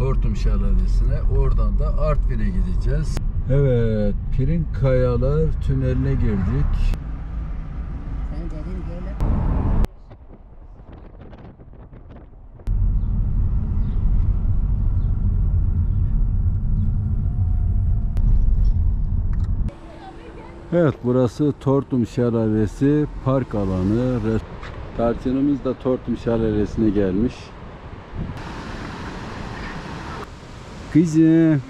Tortum Şelalesi'ne. Oradan da Artvin'e gideceğiz. Evet, Pirin Kayalar tüneline girdik. Evet, burası Tortum Şelalesi park alanı. Tarçınımız da Tortum Şelalesi'ne gelmiş. Kızım.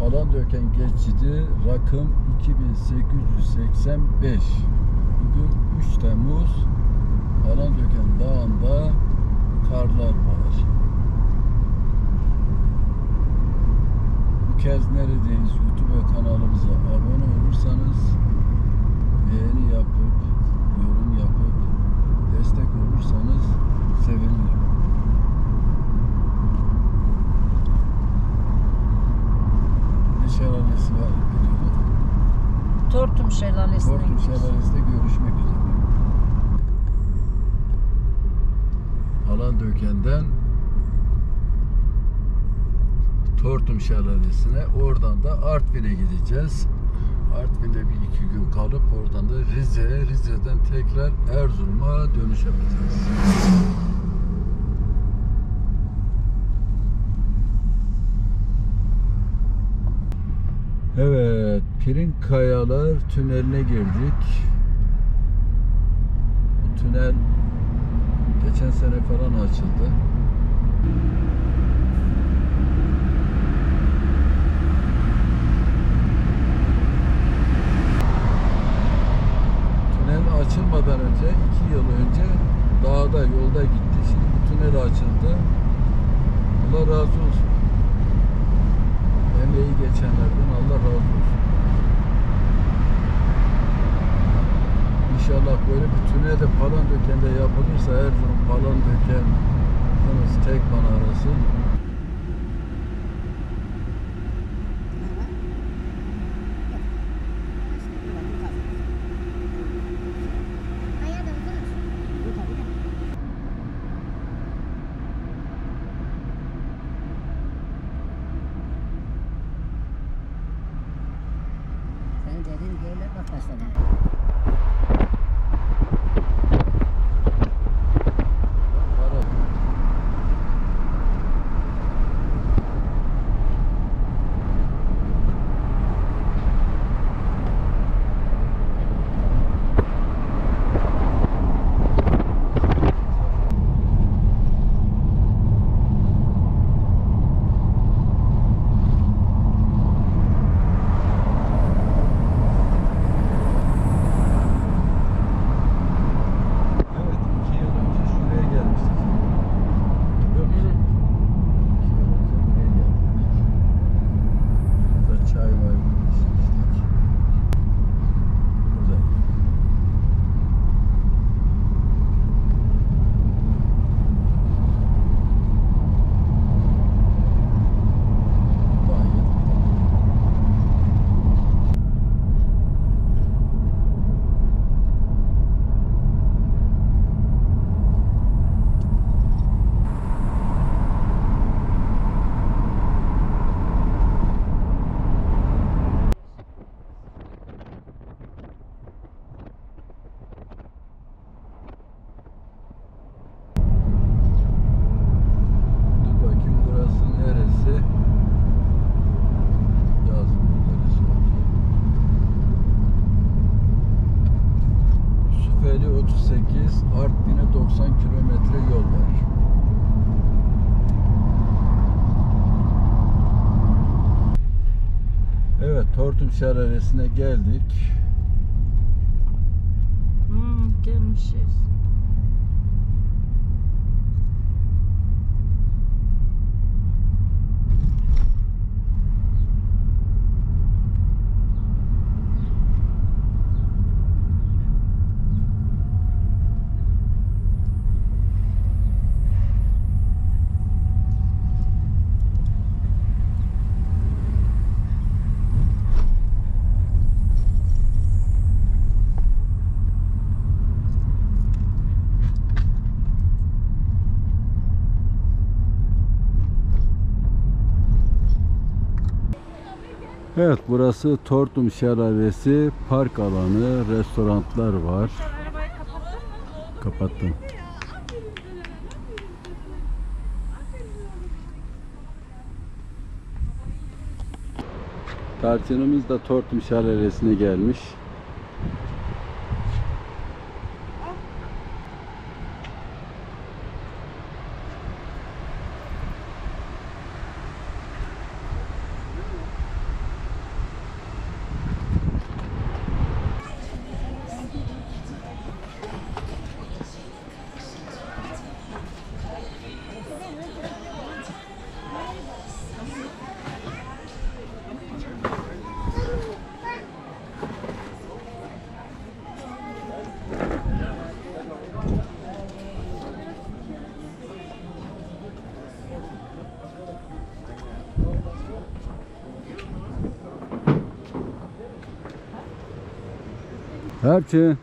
Palandöken geçidi rakım 2885. Bugün 3 Temmuz. Palandöken Dağı'nda karlar var. Bu kez neredeyiz? YouTube kanalımıza abone olursanız beğeni yapıp yorum yapıp destek olursanız sevinirim. Ne şelalesi var biliyorduk. Tortum şelalesine Tortum gidiyoruz. Şelalesi'nde görüşmek üzere. Palandöken'den Tortum Şelalesi'ne oradan da Artvin'e gideceğiz. Artvin'de bir iki gün kalıp oradan da Rize'ye, Rize'den tekrar Erzurum'a dönüş yapacağız. Evet, Pirin Kayalar tüneline girdik. Bu tünel geçen sene falan açıldı. Erzurum Palandöken Kınıs Tekman arası Sen dedin böyle bak başladı. 158 Artvin'e 90 kilometre yol var. Evet Tortum Şelalesi'ne geldik. Hmm, gelmişiz. Evet burası Tortum Şelalesi park alanı, restoranlar var. Kapattım. Tarçınımız da Tortum Şelalesi'ne gelmiş. Tarçın.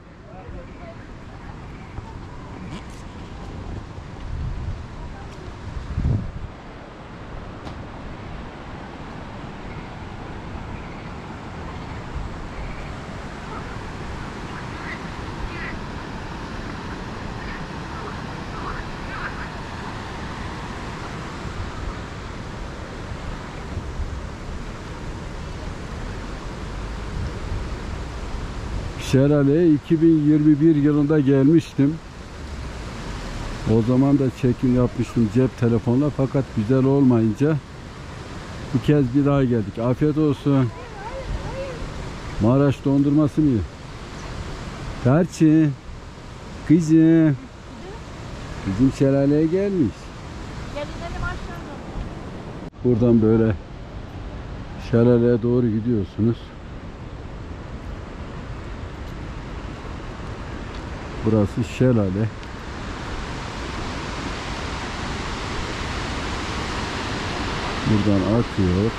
Şelaleye 2021 yılında gelmiştim. O zaman da çekim yapmıştım cep telefonla fakat güzel olmayınca bu kez bir daha geldik. Afiyet olsun. Maraş dondurması mı? Tarçın. Kızım. Bizim şelaleye gelmiş. Buradan böyle şelaleye doğru gidiyorsunuz. Burası şelale. Buradan akıyor.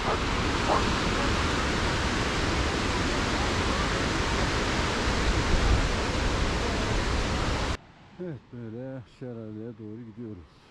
Evet böyle şelaleye doğru gidiyoruz.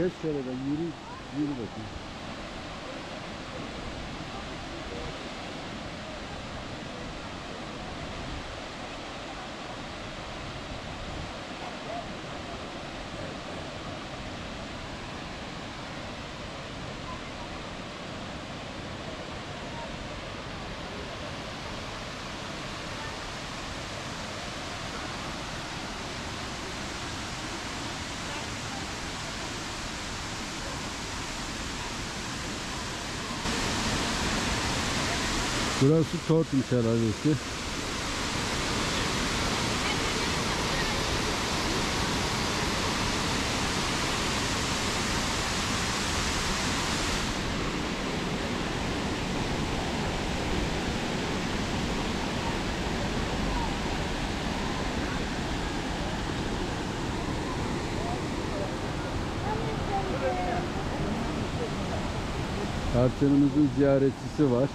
Geç şöyle ben yürü, yürü bakayım. Burası Tortum Şelalesi. Tarçınımızın ziyaretçisi var.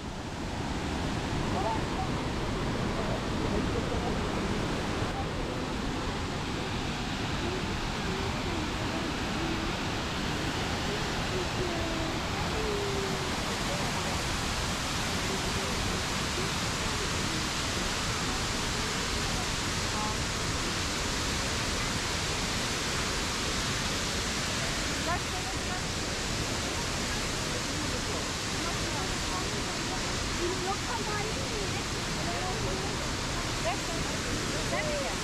Sen mi gel?